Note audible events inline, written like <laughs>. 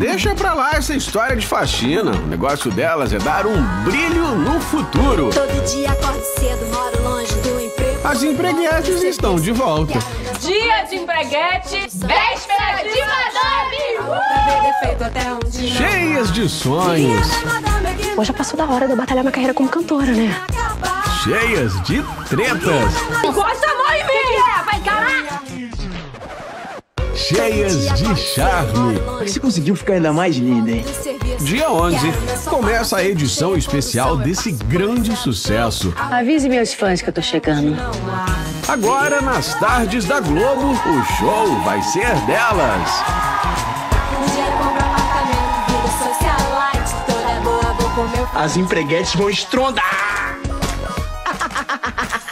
Deixa pra lá essa história de faxina. O negócio delas é dar um brilho no futuro. Todo dia acordo cedo, moro longe do emprego. As empreguetes estão de volta. Dia de empreguete, véspera de madame! Dia. Cheias de sonhos. Pô, já passou da hora de eu batalhar minha carreira como cantora, né? Cheias de tretas. Encosta a mão Cheias de charme. Você conseguiu ficar ainda mais linda, hein? Dia 11 começa a edição especial desse grande sucesso. Avise meus fãs que eu tô chegando. Agora, nas tardes da Globo, o show vai ser delas. Dinheiro compra apartamento, vida socialite. Toda boa, vou comer o As empreguetes vão estrondar! <laughs>